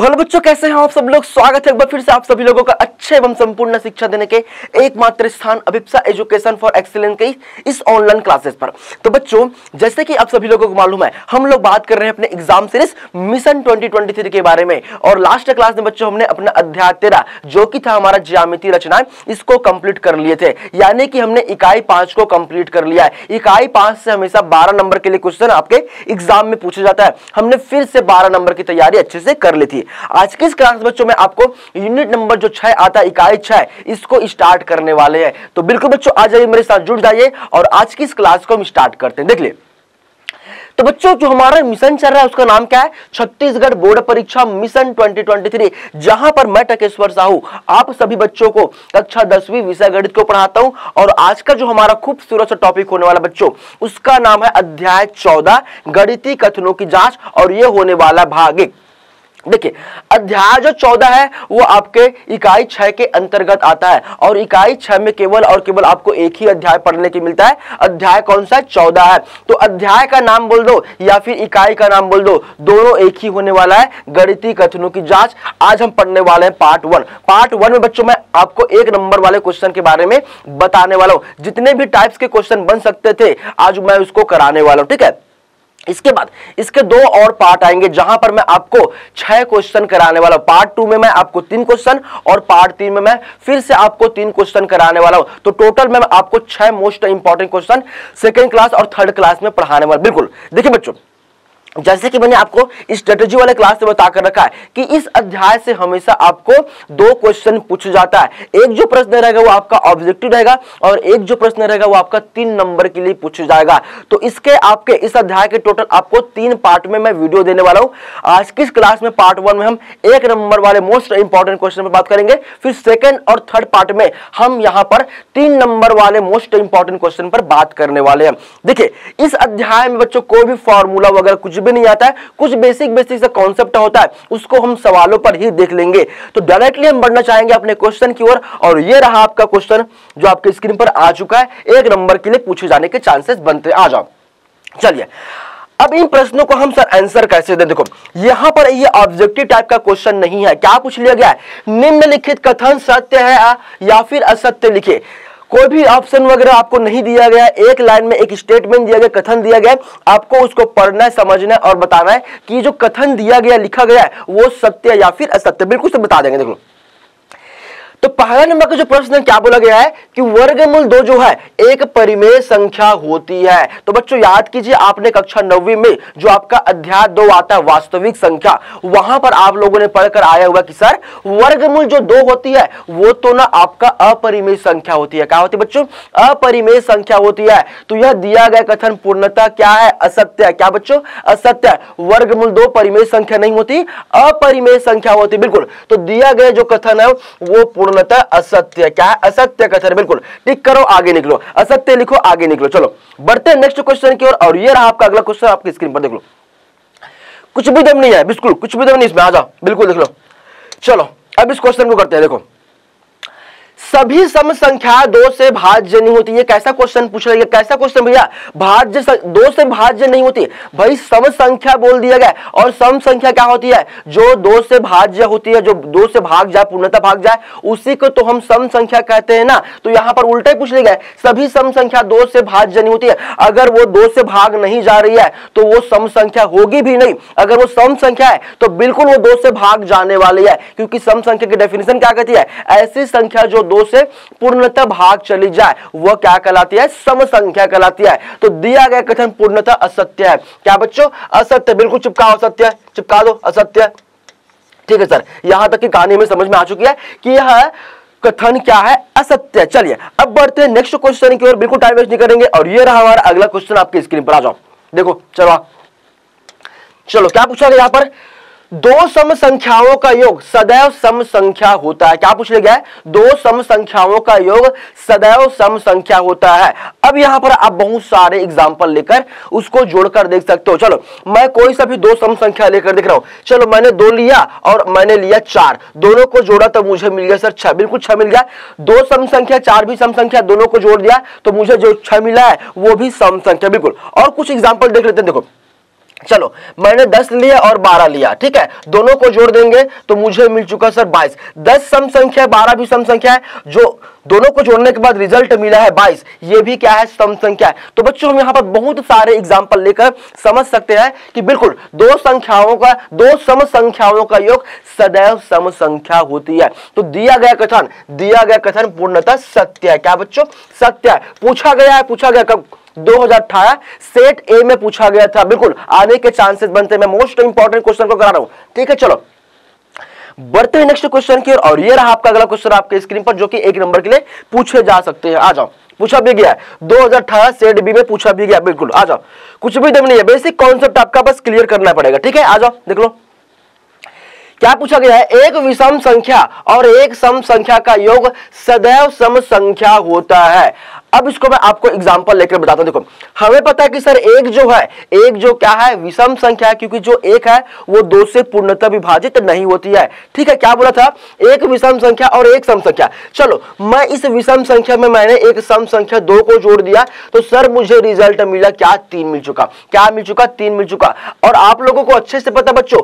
Hello बच्चों, कैसे हैं आप सब लोग? स्वागत है एक बार फिर से आप सभी लोगों का अच्छे एवं संपूर्ण शिक्षा देने के एकमात्र स्थान अभिप्सा एजुकेशन फॉर एक्सीलेंस के इस ऑनलाइन क्लासेस पर। तो बच्चों, जैसे कि आप सभी लोगों को मालूम है, हम लोग बात कर रहे हैं अपने एग्ज़ाम सीरीज़ मिशन 2023 के बारे में। और लास्ट क्लास में बच्चों, हमने अपना अध्याय तेरह, जो कि था हमारा ज्यामिति रचना इसको कंप्लीट कर लिए थे। यानी कि हमने इकाई पाँच को कंप्लीट कर लिया है। इकाई पाँच से हमेशा बारह नंबर के लिए क्वेश्चन आपके एग्ज़ाम में पूछा जाता है। हमने फिर से बारह नंबर की तैयारी अच्छे से कर ली थी। आज की इस क्लास बच्चों में आपको यूनिट नंबर जो छह आता है, इकाई छह, इसको स्टार्ट करने वाले हैं। तो बिल्कुल बच्चों आ जाइए मेरे साथ जुड़ जाइए और आज की इस क्लास को हम स्टार्ट करते हैं। देख लिए तो बच्चों, जो हमारा मिशन चल रहा है, उसका नाम क्या है? छत्तीसगढ़ बोर्ड परीक्षा मिशन 2023 जहाँ पर मैं टकेश्वर साहू, आप सभी बच्चों को कक्षा दसवीं विषय गणित को पढ़ाता हूँ और आज का जो हमारा खूबसूरत सा टॉपिक होने वाला बच्चों, उसका नाम है अध्याय चौदह, गणितीय कथनों की जाँच और ये होने वाला भाग एक। देखिए, अध्याय जो चौदह है, वो आपके इकाई छह के अंतर्गत आता है। और इकाई छह में केवल और केवल आपको एक ही अध्याय पढ़ने के मिलता है। अध्याय कौन सा चौदह है। तो अध्याय का नाम बोल दो, या फिर इकाई का नाम बोल दो, दोनों एक ही होने वाला है, गणितीय कथनों की जाँच। आज हम पढ़ने वाले हैं पार्ट वन। पार्ट वन में बच्चों, में आपको एक नंबर वाले क्वेश्चन के बारे में बताने वाला हूँ। जितने भी टाइप्स के क्वेश्चन बन सकते थे, आज मैं उसको कराने वाला हूँ, ठीक है? इसके बाद इसके दो और पार्ट आएँगे, जहाँ पर मैं आपको छह क्वेश्चन कराने वाला हूँ। पार्ट टू में मैं आपको तीन क्वेश्चन और पार्ट तीन में मैं फिर से आपको तीन क्वेश्चन कराने वाला हूँ। तो टोटल में आपको छह most important question second class और थर्ड क्लास में पढ़ाने वाला बिल्कुल। देखिए बच्चों जैसे कि मैंने आपको स्ट्रेटेजी वाले क्लास में बताकर रखा है कि इस अध्याय से हमेशा आपको दो क्वेश्चन पूछा जाता है। एक जो प्रश्न रहेगा वो आपका ऑब्जेक्टिव रहेगा और एक जो प्रश्न रहेगा वो आपका तीन नंबर के लिए पूछा जाएगा। तो इसके आपके, इस अध्याय के टोटल आपको तीन पार्ट में मैं वीडियो देने वाला हूँ। आज की क्लास में पार्ट वन में हम एक नंबर वाले मोस्ट इंपॉर्टेंट क्वेश्चन पर बात करेंगे, फिर सेकेंड और थर्ड पार्ट में हम यहाँ पर तीन नंबर वाले मोस्ट इंपॉर्टेंट क्वेश्चन पर बात करने वाले हैं। देखिए, इस अध्याय में बच्चों, कोई भी फॉर्मूला वगैरह कुछ भी नहीं आता है। कुछ बेसिक बेसिक सा कॉन्सेप्ट होता है। उसको हम सवालों पर ही देख लेंगे। तो डायरेक्टली हम बढ़ना चाहेंगे अपने क्वेश्चन की ओर। और, और ये रहा आपका क्वेश्चन जो आपके स्क्रीन पर आ चुका है। एक नंबर के लिए पूछे जाने के चांसेस बनते। आ जाओ। चलिए। अब इन प्रश्नों को हम सर आंसर कैसे दें? देखो यहाँ पर ये ऑब्जेक्टिव टाइप का क्वेश्चन नहीं है। क्या पूछ लिया गया है? निम्नलिखित कथन सत्य है या फिर असत्य लिखे? कोई भी ऑप्शन वगैरह आपको नहीं दिया गया, एक लाइन में एक स्टेटमेंट दिया गया, कथन दिया गया, आपको उसको पढ़ना है, समझना है और बताना है कि जो कथन दिया गया, लिखा गया है, वो सत्य या फिर असत्य। बिल्कुल सब बता देंगे, देखो। तो पहला नंबर का जो प्रश्न है, क्या बोला गया है कि वर्गमूल दो जो है, एक परिमेय संख्या होती है। तो बच्चों, याद कीजिए, आपने कक्षा नौवीं में जो आपका अध्याय दो आता है, वास्तविक संख्या, वहाँ पर आप लोगों ने पढ़कर आया हुआ कि सर, वर्गमूल जो दो होती है, वो तो ना आपका अपरिमेय संख्या होती है। क्या होती है बच्चों? अपरिमेय संख्या होती है। तो यह दिया गया कथन पूर्णता क्या है? असत्य है। क्या बच्चों? असत्य वर्गमूल दो परिमेय संख्या नहीं होती, अपरिमेय संख्या होती, बिल्कुल। तो दिया गया जो कथन है, वो पूर्ण पूर्णतः असत्य। क्या है? असत्य कथन बिल्कुल। टिक करो आगे निकलो। असत्य लिखो आगे निकलो। चलो बढ़ते हैं नेक्स्ट क्वेश्चन की ओर और, ये रहा आपका अगला क्वेश्चन आपकी स्क्रीन पर देख लो। कुछ भी दम नहीं है बिल्कुल कुछ भी दम नहीं इसमें आ जाओ बिल्कुल देख लो। चलो अब इस क्वेश्चन को करते हैं देखो। सभी सम संख्या दो से भाज्य नहीं होती। है कैसा क्वेश्चन पूछ रही है? कैसा क्वेश्चन भैया? भाज्य दो से भाज्य नहीं होती। भाई सम संख्या बोल दिया गया और सम संख्या क्या होती है? जो दो से भाज्य होती है, जो दो से भाग जाए, पूर्णता भाग जाए, उसी को तो हम सम संख्या कहते हैं ना। तो यहाँ पर उल्टा ही पूछ लिया गया सभी सम संख्या दो से भाज्य नहीं होती है। अगर वो दो से भाग नहीं जा रही है तो वो सम संख्या होगी भी नहीं। अगर वो सम संख्या है तो बिल्कुल वो दो से भाग जाने वाली है। क्योंकि सम संख्या की डेफिनेशन क्या कहती है? ऐसी संख्या जो दो से पूर्णतः भाग चली जाए। वह क्या कहलाती है? सम संख्या कहलाती है। तो दिया गया कथन पूर्णतः असत्य है। क्या बच्चों? असत्य, बिल्कुल चिपका असत्य चिपका दो, असत्य। ठीक है सर, यहाँ तक की कहानी में समझ में आ चुकी है कि यह कथन क्या है? असत्य। चलिए, अब बढ़ते हैं नेक्स्ट क्वेश्चन की ओर। बिल्कुल टाइम वेस्ट नहीं करेंगे। और ये रहा हमारा अगला क्वेश्चन आपकी स्क्रीन पर। आ जाओ। देखो, चलो। चलो, क्या पूछा गया यहाँ पर? दो सम संख्याओं का योग सदैव सम संख्या होता है। क्या पूछ लिया गया है? दो सम संख्याओं का योग सदैव सम संख्या होता है। अब यहाँ पर आप बहुत सारे एग्ज़ाम्पल लेकर उसको जोड़कर देख सकते हो। चलो, मैं कोई सा भी दो सम संख्या लेकर देख रहा हूँ। चलो, मैंने दो लिया और मैंने लिया चार। दोनों को जोड़ा तो मुझे मिल गया सर छह। बिल्कुल छह मिल गया। दो सम संख्या चार भी सम संख्या दोनों को जोड़ दिया तो मुझे जो छह मिला है, वो भी सम संख्या बिल्कुल। और कुछ एग्ज़ाम्पल देख लेते हैं। देखो चलो, मैंने दस लिया और बारह लिया, ठीक है? दोनों को जोड़ देंगे तो मुझे मिल चुका सर, बाईस। दस सम संख्या है बारह भी सम संख्या है, जो दोनों को जोड़ने के बाद रिज़ल्ट मिला है, बाईस। ये भी क्या है, सम संख्या है। तो बच्चों, हम यहाँ पर बहुत सारे एग्ज़ाम्पल लेकर समझ सकते हैं कि बिल्कुल दो संख्याओं का, दो सम संख्याओं का योग सदैव सम संख्या होती है। तो दिया गया कथन, दिया गया कथन पूर्णतः सत्य है। क्या बच्चों? सत्य है। पूछा गया है, पूछा गया कब? 2018 सेट ए में पूछा गया था। बिल्कुल, आने के चांसेस बनते हैं। मैं मोस्ट इंपॉर्टेंट क्वेश्चन को करा रहा हूँ। ठीक है, चलो। बढ़ते हैं नेक्स्ट क्वेश्चन की और ये रहा आपका अगला क्वेश्चन आपके स्क्रीन पर, जो कि एक नंबर के लिए पूछे जा सकते हैं। आ जाओ। पूछा भी गया है। 2018 सेट बी में पूछा भी गया बिल्कुल, आ जाओ। कुछ भी दम नहीं है। बेसिक कॉन्सेप्ट आपका बस क्लियर करना पड़ेगा। ठीक है, आ जाओ, देख लो। क्या पूछा गया है? एक विषम संख्या और एक सम संख्या का योग सदैव सम संख्या होता है। अब इसको मैं आपको एग्जांपल लेकर बताता हूँ। देखो, हमें पता है कि सर एक जो है, एक जो क्या है, विषम संख्या है, क्योंकि जो एक है, वो दो से पूर्णतः विभाजित नहीं होती है। ठीक है, क्या बोला था? एक विषम संख्या और एक सम संख्या। चलो, मैं इस विषम संख्या में मैंने एक सम संख्या दो को जोड़ दिया तो सर मुझे रिज़ल्ट मिला क्या? तीन मिल चुका। क्या मिल चुका? तीन मिल चुका। और आप लोगों को अच्छे से पता बच्चों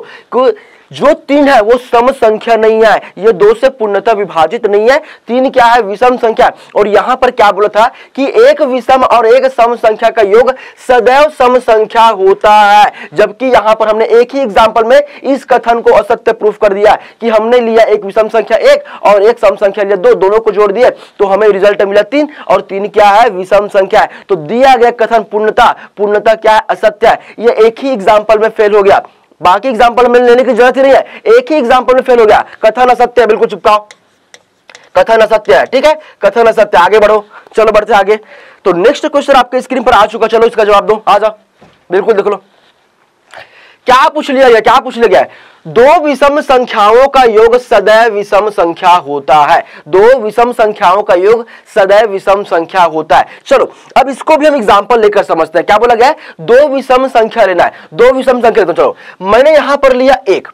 जो तीन है, वो सम संख्या नहीं है। ये दो से पूर्णतः विभाजित नहीं है। तीन क्या है? विषम संख्या। और यहाँ पर क्या बोला था कि एक विषम और एक सम संख्या का योग सदैव सम संख्या होता है। जबकि यहाँ पर हमने एक ही एग्ज़ाम्पल में इस कथन को असत्य प्रूफ कर दिया कि हमने लिया एक विषम संख्या एक और एक सम संख्या लिया दो, दोनों को जोड़ दिए। तो हमें रिज़ल्ट मिला तीन और तीन क्या है? विषम संख्या है। तो दिया गया कथन पूर्णता पूर्णता क्या है? असत्य है। ये एक ही एग्ज़ाम्पल में फेल हो गया। बाकी एग्ज़ाम्पल में लेने की ज़रूरत ही नहीं है। एक ही एग्ज़ाम्पल में फेल हो गया। कथन असत्य है, बिल्कुल चुपकाओ कथन असत्य है, ठीक है? कथन असत्य आगे बढ़ो। चलो बढ़ते आगे। तो नेक्स्ट क्वेश्चन आपके स्क्रीन पर आ चुका चलो इसका जवाब दो। आ जाओ। बिल्कुल देख लो। क्या पूछ लिया गया, क्या पूछ लिया गया दो विषम संख्याओं का योग सदैव विषम संख्या होता है। दो विषम संख्याओं का योग सदैव विषम संख्या होता है। चलो, अब इसको भी हम एग्जांपल लेकर समझते हैं। क्या बोला गया है? दो विषम संख्या लेना है। दो विषम संख्या लेना चलो, मैंने यहाँ पर लिया एक।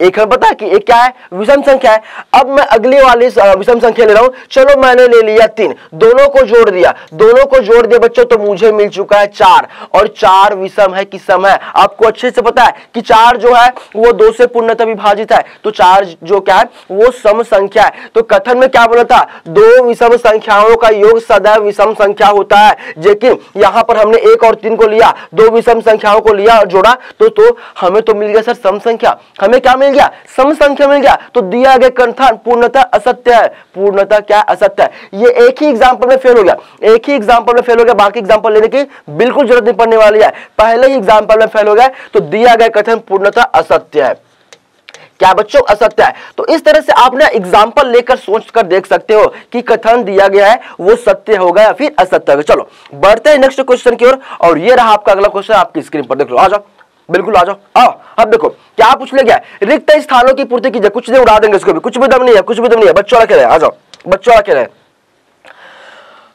एक पता कि एक क्या है? विषम संख्या है। अब मैं अगले वाली विषम संख्या ले रहा हूँ। चलो मैंने ले लिया तीन। दोनों को जोड़ दिया। दोनों को जोड़ दिया बच्चों तो मुझे मिल चुका है चार। और चार विषम है कि सम है? आपको अच्छे से पता है कि चार जो है वो दो से पूर्णतः विभाजित है। तो चार जो क्या है वो सम संख्या है। तो कथन में क्या बोला था? दो विषम संख्याओं का योग सदैव विषम संख्या होता है। लेकिन यहाँ पर हमने एक और तीन को लिया। दो विषम संख्याओं को लिया और जोड़ा। तो, तो हमें तो मिल गया सर सम संख्या। हमें क्या मिल मिल गया सम संख्या मिल गया तो दिया गया कंथान पूर्णतः असत्य है। पूर्णतः क्या असत्य है? ये एक ही एग्ज़ाम्पल में फेल हो गया। एक ही एग्ज़ाम्पल में फेल हो गया बाकी एग्ज़ाम्पल लेने की बिल्कुल ज़रूरत नहीं पड़ने वाली है। पहले ही एग्ज़ाम्पल में फेल हो गया तो दिया गया कथन पूर्णतः असत्य है। क्या बच्चों असत्य है? तो इस तरह से आप ना एग्ज़ाम्पल लेकर सोच कर देख सकते हो कि कथन दिया गया है वो सत्य होगा या फिर असत्य होगा चलो बढ़ते हैं नेक्स्ट क्वेश्चन की ओर और, और ये रहा आपका अगला क्वेश्चन आपकी स्क्रीन पर। देख लो आ जाओ। बिल्कुल आ जाओ। आओ अब देखो, क्या पूछ ले गया रिक्त स्थानों की पूर्ति कीजिए, कुछ नहीं उड़ा देंगे इसको भी। कुछ भी दम नहीं है, कुछ भी दम नहीं है। बच्चों रखे रहे आ जाओ। बच्चों रखे रहे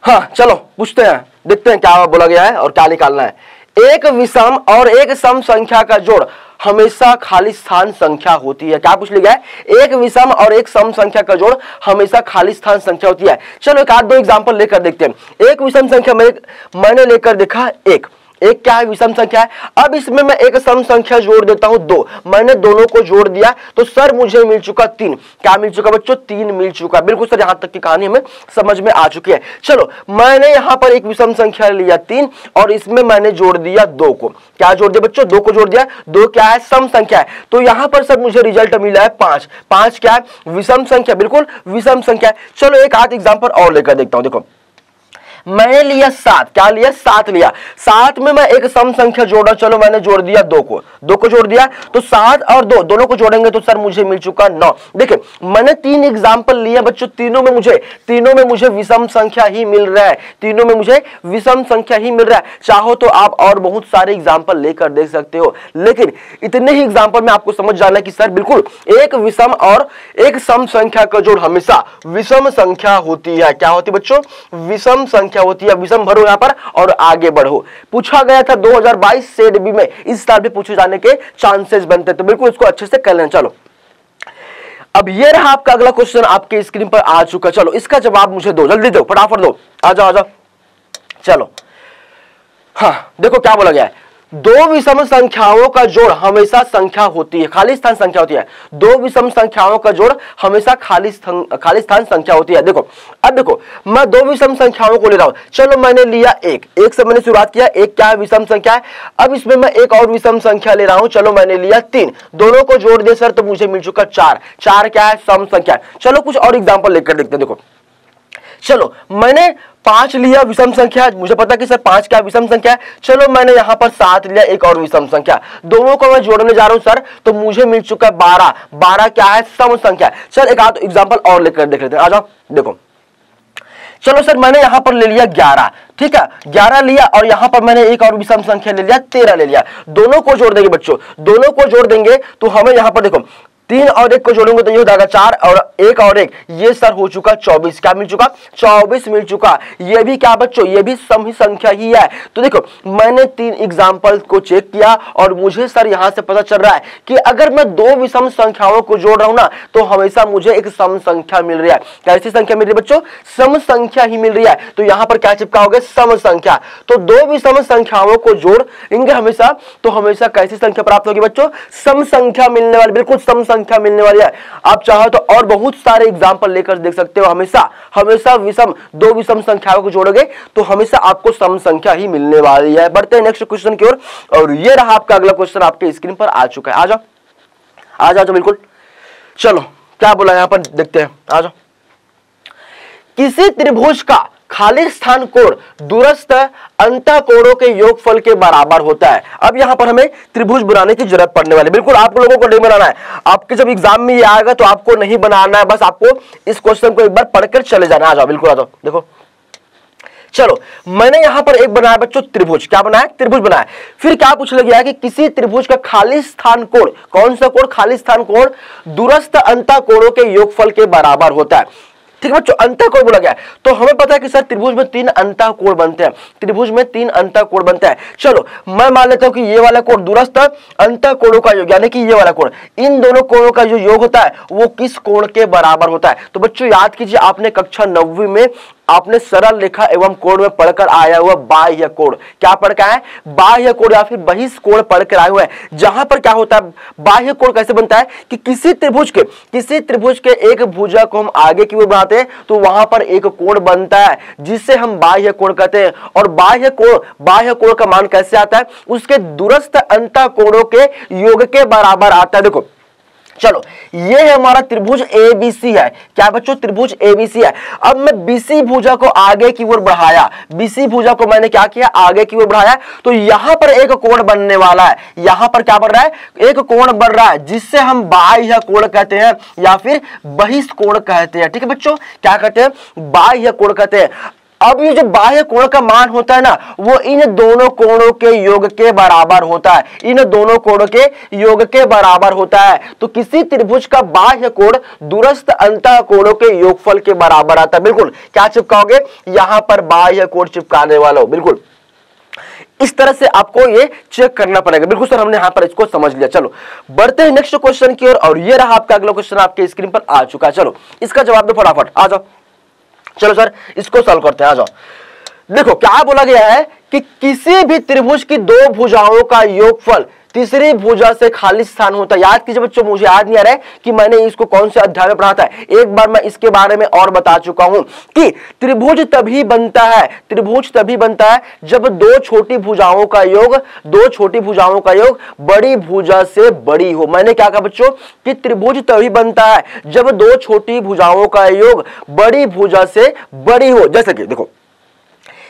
हाँ। चलो, पूछते हैं। देखते हैं क्या बोला गया है और क्या निकालना है। एक विषम और एक सम संख्या का जोड़, हमेशा खाली स्थान संख्या होती है। क्या पूछ लिया है? एक विषम और एक सम संख्या का जोड़, हमेशा खाली स्थान संख्या होती है। चलो एक आध दो एग्जांपल लेकर देखते हैं। एक विषम संख्या में मैंने लेकर देखा एक। एक क्या है? विषम संख्या है। अब इसमें मैं एक सम संख्या जोड़ देता हूँ, दो। मैंने दोनों को जोड़ दिया तो सर मुझे मिल चुका तीन। क्या मिल चुका बच्चों? तीन मिल चुका। बिल्कुल सर, यहाँ तक की कहानी हमें समझ में आ चुकी है। चलो, मैंने यहाँ पर एक विषम संख्या लिया तीन, और इसमें मैंने जोड़ दिया दो को। क्या जोड़ दिया बच्चों? दो को जोड़ दिया। दो क्या है? सम संख्या है। तो यहाँ पर सर मुझे रिज़ल्ट मिला है पाँच। पाँच क्या है? विषम संख्या। बिल्कुल विषम संख्या चलो, एक आध एग्ज़ाम्पल और लेकर देखता हूँ। देखो मैंने लिया सात। क्या लिया? सात लिया। सात में मैं एक सम संख्या जोड़ा। चलो मैंने जोड़ दिया दो को। दो को जोड़ दिया। तो सात और दो। दोनों को जोड़ेंगे तो सर मुझे मिल चुका नौ। देखिए, मैंने तीन एग्ज़ाम्पल लिया बच्चों। तीनों में मुझे तीनों में मुझे विषम संख्या ही मिल रहा है। तीनों में मुझे विषम संख्या ही मिल रहा है। चाहो तो आप और बहुत सारे एग्ज़ाम्पल लेकर देख सकते हो। लेकिन इतने ही एग्ज़ाम्पल में आपको समझ जाना कि सर बिल्कुल एक विषम और एक सम संख्या का जोड़ हमेशा विषम संख्या होती है। क्या होती है बच्चों? विषम संख्या संख्या होती है? विषम भरो यहाँ पर और आगे बढ़ो। पूछा गया था 2022 सेड बी में, इस साल भी पूछे जाने के चांसेस बनते तो बिल्कुल इसको अच्छे से कर लेना चलो। अब ये रहा आपका अगला क्वेश्चन आपके स्क्रीन पर आ चुका चलो, इसका जवाब मुझे दो। जल्दी दो, फटाफट दो। आ जाओ आ जाओ चलो। हाँ देखो क्या बोला गया है। दो विषम संख्याओं का जोड़ हमेशा संख्या होती है, खाली स्थान संख्या होती है। दो विषम संख्याओं का जोड़ हमेशा खाली खाली स्थान संख्या होती है। देखो, अब देखो, मैं दो विषम संख्याओं को ले रहा हूँ। चलो, मैंने लिया एक। एक से मैंने शुरुआत किया, एक क्या है? विषम संख्या है। अब इसमें मैं एक और विषम संख्या ले रहा हूँ। चलो, मैंने लिया तीन। दोनों को जोड़ दिया सर तो मुझे मिल चुका चार। चार क्या है? सम संख्या चलो, कुछ और एग्ज़ाम्पल लेकर देखते हैं। देखो, चलो, मैंने पाँच लिया विषम संख्या, मुझे पता कि सर पाँच क्या विषम संख्या है? चलो मैंने यहाँ पर सात लिया, एक और विषम संख्या। दोनों को मैं जोड़ने जा रहा हूँ, सर तो मुझे मिल चुका है बारह। बारह क्या है? सम संख्या। सर एक आध एग्ज़ाम्पल और लेकर देख लेते हैं। आ जाओ, देखो। चलो, सर, मैंने यहाँ पर ले लिया ग्यारह। ठीक है? ग्यारह लिया और यहाँ पर मैंने एक और विषम संख्या ले लिया, तेरह ले लिया। दोनों को जोड़ देंगे, बच्चों। दोनों को जोड़ देंगे तो हमें यहाँ पर देखो तीन और एक को जोड़ेंगे तो ये हो जाएगा चार और एक और एक। ये सर हो चुका चौबीस। क्या मिल चुका? चौबीस मिल चुका। ये भी क्या बच्चों? ये भी सम ही संख्या ही है। तो देखो, मैंने तीन एग्ज़ाम्पल को चेक किया और मुझे सर यहाँ से पता चल रहा है कि अगर मैं दो विषम संख्याओं को जोड़ रहा हूँ ना तो हमेशा मुझे एक सम संख्या मिल रही है। कैसी संख्या मिल रही है बच्चों? सम संख्या ही मिल रही है। तो यहाँ पर क्या चिपका हो सम संख्या। तो दो विषम संख्याओं को जोड़ेंगे हमेशा तो हमेशा कैसी संख्या प्राप्त होगी बच्चों? सम संख्या मिलने वाली, बिल्कुल सम संख्या मिलने वाली है। आप चाहो तो और बहुत सारे एग्ज़ाम्पल लेकर देख सकते हो हमेशा। हमेशा विषम दो विषम संख्याओं को जोड़ोगे तो हमेशा आपको सम संख्या ही मिलने वाली है। बढ़ते हैं नेक्स्ट क्वेश्चन की ओर और, ये रहा आपका अगला क्वेश्चन आपके स्क्रीन पर आ चुका है। आ जाओ आ जाओ बिल्कुल। चलो क्या बोला यहाँ पर? देखते हैं। आ जाओ। किसी त्रिभुज का खाली स्थान कोण दूरस्थ अंत कोणों के योगफल के बराबर होता है। अब यहाँ पर हमें त्रिभुज बनाने की ज़रूरत पड़ने वाली बिल्कुल, आप लोगों को नहीं बनाना है। आपके जब एग्ज़ाम में ये आएगा तो आपको नहीं बनाना है। बस आपको इस क्वेश्चन को एक बार पढ़कर चले जाना आ जाओ, बिल्कुल आ जाओ। देखो। चलो, मैंने यहाँ पर एक बनाया बच्चों, त्रिभुज। क्या बनाया? त्रिभुज बनाया। फिर क्या पूछ गया कि किसी त्रिभुज का खाली स्थान कोण, कौन सा कोण? खाली स्थान कोण दूरस्थ अंत कोणों के योगफल के बराबर होता है। ठीक है बच्चों अंत कोण बोला गया तो हमें पता है कि सर त्रिभुज में तीन अंत कोण बनते हैं। त्रिभुज में तीन अंत कोण बनते हैं। चलो, मैं मान लेता हूँ कि ये वाला कोण दूरस्थ अंत कोणों का योग, यानी कि ये वाला कोण। इन दोनों कोणों का जो योग होता है, वो किस कोण के बराबर होता है? तो बच्चों, याद कीजिए, आपने कक्षा नौवीं में आपने सरल रेखा एवं कोण में पढ़कर आया हुआ बाह्य कोण क्या पढ़ के आए? बाह्य कोण या फिर बहिष कोण पढ़कर आए हुए हैं। जहाँ पर क्या होता है? बाह्य कोण कैसे बनता है? कि किसी त्रिभुज के, किसी त्रिभुज के एक भुजा को हम आगे की ओर बढ़ाते हैं तो वहाँ पर एक कोण बनता है, जिसे हम बाह्य कोण कहते हैं। और बाह्य कोण बाह्य कोण का मान कैसे आता है? उसके दूरस्थ अंत कोणों के योग के बराबर आता है। देखो चलो, ये है हमारा त्रिभुज एबीसी है। क्या बच्चों, त्रिभुज एबीसी है? अब मैं बीसी भुजा को आगे की ओर बढ़ाया। बीसी भुजा को मैंने क्या किया? आगे की ओर बढ़ाया। तो यहाँ पर एक कोण बनने वाला है। यहाँ पर क्या बन रहा है? एक कोण बन रहा है, जिससे हम बाह्य कोण कहते हैं, या फिर बहिष्कोण कहते हैं। ठीक है बच्चों? क्या कहते हैं? बाह्य कोण कहते हैं। अब ये जो बाह्य कोण का मान होता है ना, वो इन दोनों कोणों के योग के बराबर होता है। इन दोनों कोणों के योग के बराबर होता है। तो किसी त्रिभुज का बाह्य कोण दूरस्थ अंत कोणों के योगफल के बराबर आता है। बिल्कुल, क्या चिपकाओगे? यहाँ पर बाह्य कोण चिपकाने वाला हो। बिल्कुल। इस तरह से आपको ये चेक करना पड़ेगा। बिल्कुल सर, हमने यहाँ पर इसको समझ लिया। चलो, बढ़ते हैं नेक्स्ट क्वेश्चन की ओर, और और ये रहा आपका अगला क्वेश्चन आपके स्क्रीन पर आ चुका है। चलो, इसका जवाब दो फटाफट। आ जाओ। चलो सर, इसको सॉल्व करते हैं, आ जाओ। देखो, क्या बोला गया है कि किसी भी त्रिभुज की दो भुजाओं का योगफल तीसरी भुजा से खाली स्थान होता है। याद कीजिए बच्चों, मुझे याद नहीं आ रहा है कि मैंने इसको कौन से अध्याय में पढ़ा था। एक बार मैं इसके बारे में और बता चुका हूँ कि त्रिभुज तभी बनता है, त्रिभुज तभी बनता है जब दो छोटी भुजाओं का योग, दो छोटी भुजाओं का योग बड़ी भुजा से बड़ी हो। मैंने क्या कहा बच्चों? कि त्रिभुज तभी बनता है जब दो छोटी भुजाओं का योग बड़ी भुजा से बड़ी हो। जैसे कि देखो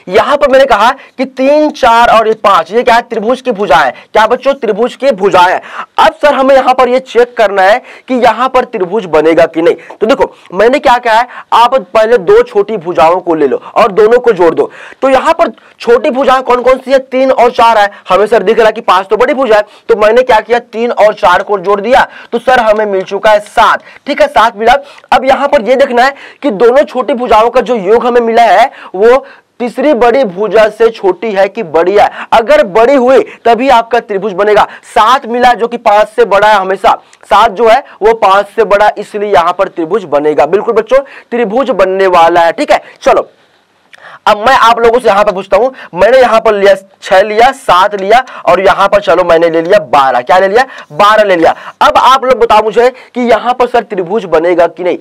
यहाँ पर मैंने कहा कि तीन, चार और पाँच, ये क्या है? त्रिभुज की भुजाएँ। क्या बच्चों, त्रिभुज की भुजाएँ? अब सर, हमें यहाँ पर ये चेक करना है कि यहाँ पर त्रिभुज बनेगा कि नहीं। तो देखो, मैंने क्या कहा है? आप पहले दो छोटी भुजाओं को ले लो और दोनों को जोड़ दो। तो यहाँ पर छोटी भुजाएँ कौन कौन सी है? तीन और चार है। हमें सर दिख रहा कि पाँच तो बड़ी भुजा है। तो मैंने क्या किया? तीन और चार को जोड़ दिया। तो सर, हमें मिल चुका है सात। ठीक है, सात मिला। अब यहाँ पर यह देखना है कि दोनों छोटी भुजाओं का जो योग हमें मिला है, वो तीसरी बड़ी भुजा से छोटी है कि बड़ी है। अगर बड़ी हुई, तभी आपका त्रिभुज बनेगा। सात मिला जो कि पाँच से बड़ा है हमेशा। सात जो है, वो पाँच से बड़ा, इसलिए यहाँ पर त्रिभुज बनेगा। बिल्कुल बच्चों, त्रिभुज बनने वाला है, ठीक है? चलो, अब मैं आप लोगों से यहाँ पर पूछता हूँ। मैंने यहाँ पर लिया, छह लिया, सात लिया, और यहाँ पर चलो, मैंने ले लिया बारह। क्या ले लिया? बारह ले लिया। अब आप लोग बताओ मुझे कि यहाँ पर, सर, त्रिभुज बनेगा कि नहीं?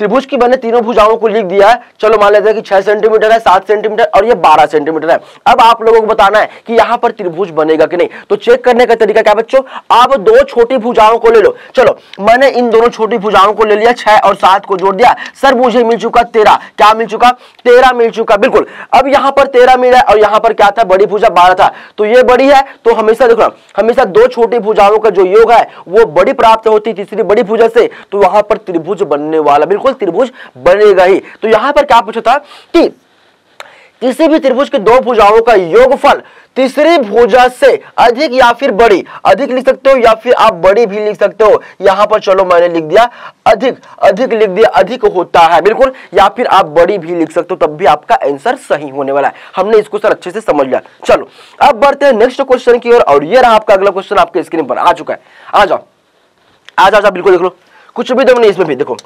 त्रिभुज की मैंने तीनों भुजाओं को लिख दिया है। चलो मान लेते हैं कि छह सेंटीमीटर है, सात सेंटीमीटर और ये बारह सेंटीमीटर है। अब आप लोगों को बताना है कि यहाँ पर त्रिभुज बनेगा कि नहीं। तो चेक करने का तरीका क्या बच्चों? आप दो छोटी भुजाओं को ले लो। चलो, मैंने इन दोनों छोटी भुजाओं को ले लिया, छह और सात को जोड़ दिया। सर, मुझे मिल चुका तेरह। क्या मिल चुका? तेरह मिल चुका, बिल्कुल। अब यहाँ पर तेरह मिला और यहाँ पर क्या था? बड़ी भुजा बारह था। तो ये बड़ी है तो हमेशा देखो, हमेशा दो छोटी भुजाओं का जो योग है, वो बड़ी प्राप्त होती तीसरी बड़ी भुजा से। तो वहाँ पर त्रिभुज बनने वाला, बिल्कुल। त्रिभुज बनेगा ही। तो यहाँ पर क्या पूछा था कि किसी भी त्रिभुज के दो भुजाओं का योगफल तीसरी भुजा से अधिक या फिर बड़ी अधिक लिख सकते हो या फिर आप बड़ी भी लिख सकते हो। यहाँ पर चलो मैंने लिख दिया अधिक अधिक लिख दिया अधिक होता है बिल्कुल। या फिर आप बड़ी भी लिख सकते हो तब भी आपका आंसर सही होने वाला है। हमने इसको सर अच्छे से समझ लिया। चलो अब बढ़ते हैं नेक्स्ट क्वेश्चन की ओर और, और ये रहा आपका अगला क्वेश्चन आपके स्क्रीन पर आ चुका है। आ जाओ आ जाओ बिल्कुल देख लो। कुछ भी दम नहीं इसमें भी देखो।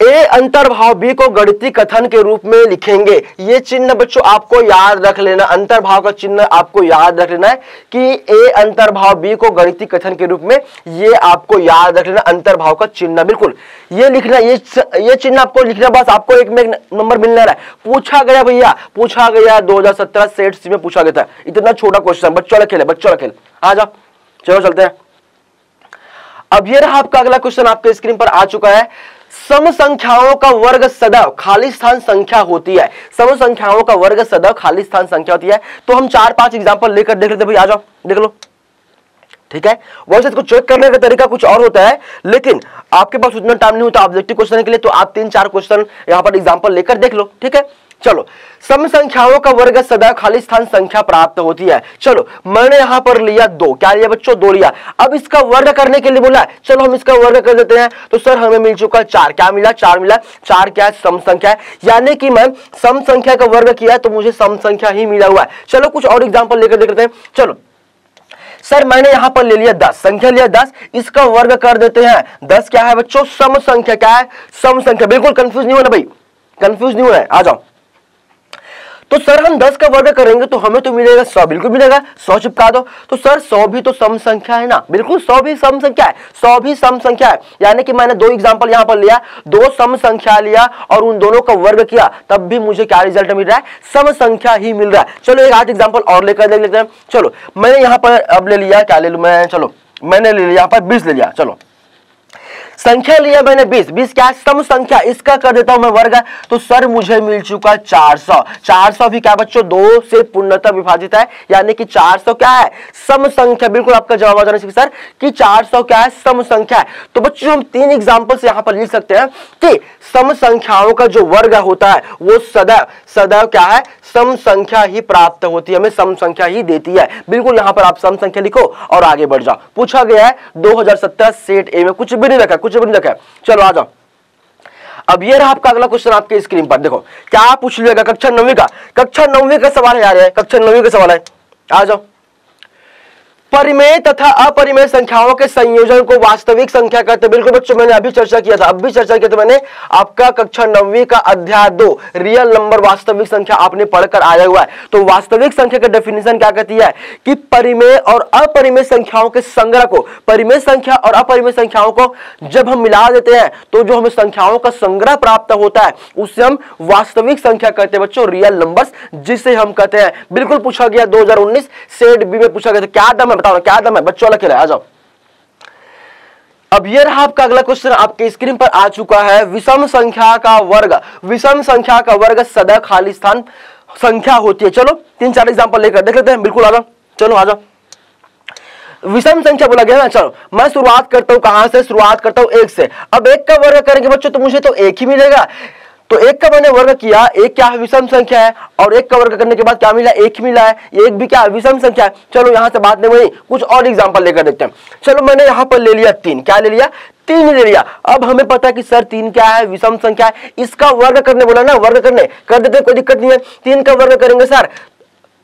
ए अंतर्भाव, बी को गणितीय कथन के रूप में लिखेंगे। ये चिन्ह बच्चों, आपको याद रख लेना, अंतर्भाव का चिन्ह आपको याद रख लेना है कि ए अंतर्भाव, बी को गणितीय कथन के रूप में, ये आपको याद रख लेना, अंतर्भाव का चिन्ह, बिल्कुल। ये लिखना, ये ये चिन्ह आपको लिखना, बस आपको एक में नंबर मिलने रहा है। पूछा गया भैया, पूछा गया दो हज़ार सत्रह सेट में पूछा गया था। इतना छोटा क्वेश्चन बच्चों वाला खेल बच्चों खेल। आ जाओ, चलो चलते हैं। अब ये रहा आपका अगला क्वेश्चन आपके स्क्रीन पर आ चुका है। सम संख्याओं का वर्ग सदैव खाली स्थान संख्या होती है। सम संख्याओं का वर्ग सदैव खाली स्थान संख्या होती है। तो हम चार पाँच एग्जांपल लेकर देख लेते भाई, आ जाओ, देख लो। ठीक है? वैसे इसको चेक करने का तरीका कुछ और होता है। लेकिन आपके पास उतना टाइम नहीं होता ऑब्जेक्टिव क्वेश्चन के लिए तो आप तीन चार क्वेश्चन यहाँ पर एग्ज़ाम्पल लेकर देख लो। ठीक है? चलो सम संख्याओं का वर्ग सदा खाली स्थान संख्या प्राप्त होती है। चलो, मैंने यहाँ पर लिया दो। क्या लिया बच्चों दो लिया? अब इसका वर्ग करने के लिए बोला चलो, हम इसका वर्ग कर देते हैं। तो सर, हमें मिल चुका चार। क्या मिला? चार मिला। चार क्या है? सम संख्या है। यानी कि मैं सम संख्या का वर्ग किया तो मुझे सम संख्या ही मिला हुआ है। चलो, कुछ और एग्ज़ाम्पल लेकर देख हैं। चलो, सर, मैंने यहाँ पर ले लिया दस। संख्या लिया दस। इसका वर्ग कर देते हैं। दस क्या है बच्चों? सम संख्या क्या है? सम संख्या बिल्कुल कंफ्यूज नहीं होना भाई। कंफ्यूज नहीं होना है। आ जाओ। तो सर हम दस का वर्ग करेंगे तो हमें तो मिलेगा सौ, बिल्कुल मिलेगा। सौ चिपका दो। तो सर सौ भी तो सम संख्या है ना? बिल्कुल सौ भी सम संख्या है। सौ भी सम संख्या है। यानी कि मैंने दो एग्ज़ाम्पल यहाँ पर लिया, दो सम संख्या लिया और उन दोनों का वर्ग किया, तब भी मुझे क्या रिज़ल्ट मिल रहा है? सम संख्या ही मिल रहा है। चलो एक आठ एग्ज़ाम्पल और लेकर देख लेते हैं। चलो, मैंने यहाँ पर अब ले लिया, क्या ले लू मैं? चलो, मैंने ले लिया, यहाँ पर बीस ले लिया। चलो। संख्या लिया मैंने बीस। बीस क्या सम संख्या। इसका कर देता हूँ मैं वर्ग। तो सर, मुझे मिल चुका चार सौ। चार सौ भी क्या बच्चों? दो से पूर्णतः विभाजित है। यानी कि चार सौ क्या है? सम संख्या। बिल्कुल आपका जवाब आ जाना सर, कि चार सौ क्या है? सम संख्या है। तो बच्चों, हम तीन एग्ज़ाम्पल से यहाँ पर लिख सकते हैं कि सम संख्याओं का जो वर्ग होता है, वो सदैव सदैव क्या है? सम संख्या ही प्राप्त होती है। हमें सम संख्या ही देती है। बिल्कुल यहाँ पर आप सम संख्या लिखो और आगे बढ़ जाओ। पूछा गया है 2017 सेट ए में कुछ भी नहीं रखा। कुछ भी नहीं है। चलो, आ जाओ। अब ये रहा आपका अगला क्वेश्चन आपके स्क्रीन पर। देखो, क्या पूछ लिया कक्षा नौवीं का। कक्षा नौवीं का सवाल है यार कक्षा नौवीं का सवाल है। आ जाओ। परिमेय तथा अपरिमेय संख्याओं के संयोजन को वास्तविक संख्या कहते हैं। बिल्कुल बच्चों, मैंने अभी चर्चा किया था अभी चर्चा किया था मैंने। आपका कक्षा नौवीं का अध्याय दो रियल नंबर वास्तविक संख्या आपने पढ़कर आया हुआ है। तो वास्तविक संख्या का डेफिनेशन क्या कहती है? कि परिमेय और अपरिमेय संख्याओं के संग्रह को, परिमेय संख्या और अपरिमेय संख्याओं को जब हम मिला देते हैं तो जो हमें संख्याओं का संग्रह प्राप्त होता है उससे हम वास्तविक संख्या कहते हैं। बच्चों रियल नंबर जिसे हम कहते हैं, बिल्कुल पूछा गया दो सेट बी में पूछा गया था, क्या है? बताओ क्या दम है? बच्चों वाला खेला आ जाओ। अब ये रहा आपका अगला क्वेश्चन आपके स्क्रीन पर आ चुका है विषम संख्या का वर्ग। विषम संख्या का वर्ग सदा खाली स्थान संख्या होती है। चलो, तीन चार एग्जांपल लेकर देख लेते हैं। बिल्कुल आ जाओ। चलो, आ जाओ। विषम संख्या बोला गया ना? चलो, मैं शुरुआत करता हूँ। कहाँ से? शुरुआत करता हूँ एक से। अब एक का वर्ग करेंगे बच्चों तो मुझे तो एक ही मिलेगा। तो एक का मैंने वर्ग किया, एक क्या विषम संख्या है। और एक का वर्ग करने के बाद क्या मिला? एक मिला है। एक भी क्या विषम संख्या है। चलो यहाँ से बात नहीं हुई कुछ और एग्ज़ाम्पल लेकर देखते हैं। चलो मैंने यहाँ पर ले लिया तीन। क्या ले लिया? तीन ले लिया। अब हमें पता है कि सर, तीन क्या है? विषम संख्या है। इसका वर्ग करने बोला ना, वर्ग करने। कर देते कोई दिक्कत नहीं है। तीन का वर्ग करेंगे, सर।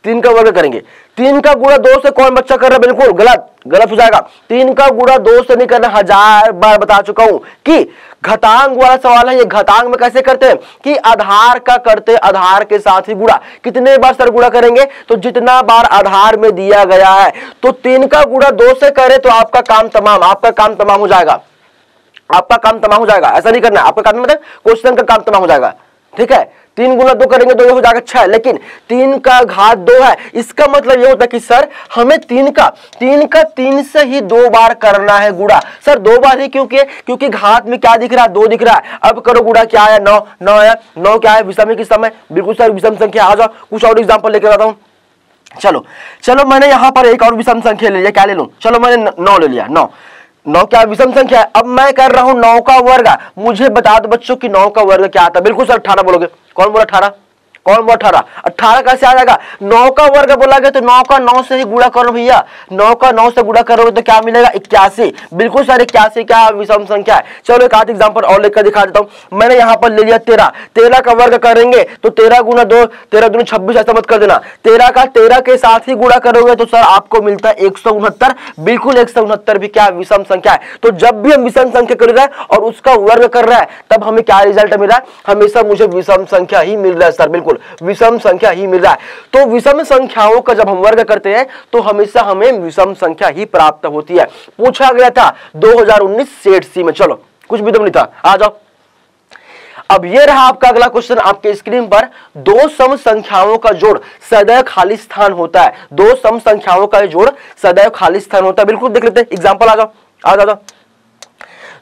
तीन का वर्ग करेंगे। तीन का गुणा दो से कौन बच्चा कर रहा है? बिल्कुल गलत गलत हो जाएगा। तीन का गुणा दो से नहीं करना हज़ार बार बता चुका हूँ कि घतांग वाला सवाल है, ये घतांग में कैसे करते हैं? कि आधार का करते आधार के साथ ही गुणा। कितने बार सर गुणा करेंगे? तो जितना बार आधार में दिया गया है। तो तीन का गुणा दो से करे तो आपका काम तमाम, आपका काम तमाम हो जाएगा। आपका काम तमाम हो जाएगा। ऐसा नहीं करना। आपका काम मतलब क्वेश्चन का काम तमाम हो जाएगा। ठीक है? तीन गुना दो करेंगे तो ये हो जाएगा छह, लेकिन तीन का घात दो है। इसका मतलब ये होता है कि, सर, हमें तीन का तीन का तीन से ही दो बार करना है गुड़ा सर, दो बार ही क्योंकि क्योंकि घात में क्या दिख रहा है? दो दिख रहा है। अब करो गुड़ा क्या है नौ नौ है नौ क्या है? विषम किस समय बिल्कुल सर, विषम संख्या, आ जाओ। कुछ और एग्ज़ाम्पल लेकर आता हूँ। चलो चलो, मैंने यहाँ पर एक और विषम संख्या ले लिया, क्या ले लू? चलो, मैंने नौ ले लिया, नौ। नौ क्या विषम संख्या है? अब मैं कर रहा हूँ नौ का वर्ग। मुझे बता दो बच्चों की नौ का वर्ग क्या आता है? बिल्कुल सर, अठारह बोलोगे। कौन बोला अठारह? कौन बोला अठारह? अठारह कैसे आ जाएगा? नौ का वर्ग बोला गया तो नौ का नौ से ही गुड़ा करो भैया। नौ का नौ से गुड़ा करोगे तो क्या मिलेगा? इक्यासी। बिल्कुल सर, इक्यासी क्या विषम संख्या है? चलो एक आध एग्ज़ाम्पल और लेकर दिखा देता हूँ। मैंने यहाँ पर ले लिया तेरह। तेरह का वर्ग करेंगे तो तेरह गुना दो, तेरह दूनी छब्बीस ऐसा मत कर देना। तेरह का तेरह के साथ ही गुड़ा करोगे तो सर आपको मिलता है एक सौ उनहत्तर। बिल्कुल एक सौ उनहत्तर भी क्या विषम संख्या है? तो जब भी हम विषम संख्या कर रहे हैं और उसका वर्ग कर रहा है, तब हमें क्या रिज़ल्ट मिल रहा है? हमेशा मुझे विषम संख्या ही मिल रहा है सर, बिल्कुल। विषम संख्या ही मिल रहा है। तो विषम संख्याओं का जब हम वर्ग करते हैं तो हमेशा हमें विषम संख्या ही प्राप्त होती है। पूछा गया था 2019 सेट सी में। चलो, कुछ भी तो नहीं था। आ जाओ। अब ये रहा आपका अगला क्वेश्चन आपके स्क्रीन पर। दो सम संख्याओं का जोड़ सदैव खाली स्थान होता है। दो सम संख्याओं का जोड़ सदैव खाली स्थान होता है। बिल्कुल देख लेते हैं। एग्ज़ाम्पल आ जाओ आ जाओ।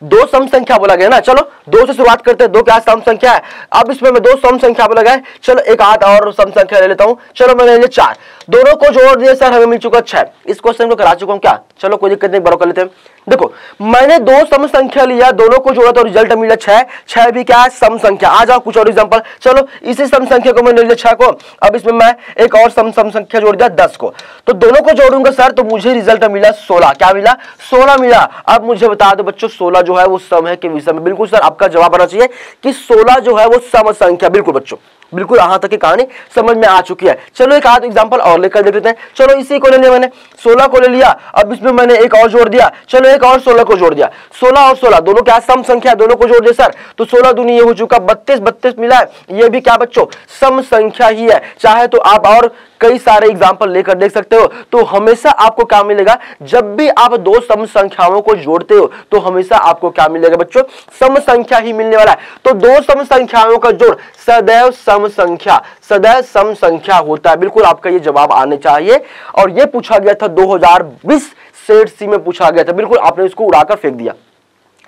दो सम संख्या बोला गया ना, चलो, दो से शुरुआत करते हैं, दो क्या सम संख्या है। अब इसमें मैं दो सम संख्या बोला गया चलो, एक आध और सम संख्या ले लेता हूँ, चलो, मैं ले चार। दोनों को जोड़ दिए सर हमें मिल चुका छह। इस क्वेश्चन को करा चुका हूँ क्या? चलो, कोई दिक्कत नहीं बड़ो कर लेते हैं। देखो, मैंने दो सम संख्या लिया, दोनों को जोड़ा तो रिज़ल्ट मिला छह। छह भी क्या है? सम संख्या। आ जाओ, कुछ और एग्जांपल चलो, इसी सम संख्या को मैंने लिया छह को। अब इसमें मैं एक और सम सम संख्या जोड़ दिया दस को। तो दोनों को जोड़ूँगा, सर तो मुझे रिज़ल्ट मिला सोलह। क्या मिला? सोलह मिला। अब मुझे बता दो बच्चों, सोलह जो है वो सम है के विषय में बिल्कुल, सर, आपका जवाब आना चाहिए कि सोलह जो है वो सम संख्या। बिल्कुल, बच्चों। बिल्कुल यहाँ तक की कहानी समझ में आ चुकी है। चलो एक आध एग्जांपल और लेकर देख लेते हैं। चलो इसी को ले लिया मैंने। सोलह को ले लिया। अब इसमें मैंने एक और जोड़ दिया। चलो एक और सोलह को जोड़ दिया। सोलह और सोलह, दोनों क्या सम संख्या दोनों को जोड़ दिया सर। तो सोलह दूनी ये हो चुका, बत्तीस बत्तीस मिला है। ये भी क्या बच्चों, सम संख्या ही है। चाहे तो आप और कई सारे एग्ज़ाम्पल लेकर देख सकते हो तो हमेशा आपको क्या मिलेगा? जब भी आप दो सम संख्याओं को जोड़ते हो तो हमेशा आपको क्या मिलेगा बच्चों? सम संख्या ही मिलने वाला है। तो दो सम संख्याओं का जोड़, सदैव सम संख्या सदैव सम संख्या होता है। बिल्कुल आपका ये जवाब आने चाहिए। और ये पूछा गया था 2020 सेट सी में पूछा गया था। बिल्कुल आपने इसको उड़ाकर फेंक दिया।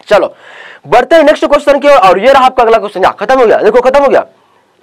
चलो, बढ़ते हैं नेक्स्ट क्वेश्चन की और ये रहा आपका अगला क्वेश्चन खत्म हो गया। देखो, खत्म हो गया।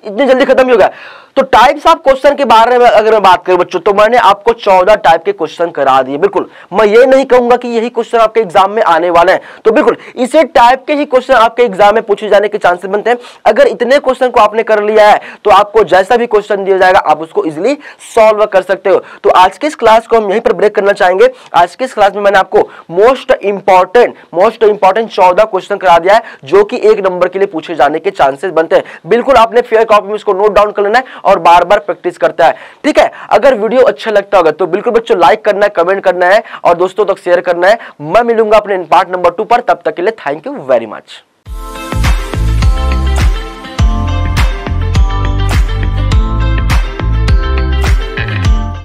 इतनी जल्दी खत्म हो गया। तो टाइप्स ऑफ़ क्वेश्चन के बारे में अगर मैं बात करूँ बच्चों तो मैंने आपको चौदह टाइप के क्वेश्चन करा दिए, बिल्कुल। मैं ये नहीं कहूँगा कि यही क्वेश्चन आपके एग्ज़ाम में आने वाले हैं। तो बिल्कुल, इसे टाइप के ही क्वेश्चन आपके एग्ज़ाम में पूछे जाने के चांसेस बनते हैं। अगर इतने क्वेश्चन को आपने कर लिया है तो आपको जैसा भी क्वेश्चन दिया जाएगा, आप उसको इजिली सॉल्व कर सकते हो। तो आज की इस क्लास को हम यहीं पर ब्रेक करना चाहेंगे। आज की इस क्लास में मैंने आपको मोस्ट इंपॉर्टेंट मोस्ट इंपॉर्टेंट चौदह क्वेश्चन करा दिया है, जो कि एक नंबर के लिए पूछे जाने के चांसेस बनते हैं। बिल्कुल, आपने फेयर कॉपी में इसको नोट डाउन कर लेना है और बार बार प्रैक्टिस करता है। ठीक है? अगर वीडियो अच्छा लगता होगा तो बिल्कुल बच्चों लाइक करना है कमेंट करना है और दोस्तों तक शेयर करना है। मैं मिलूँगा अपने पार्ट नंबर टू पर। तब तक के लिए थैंक यू वेरी मच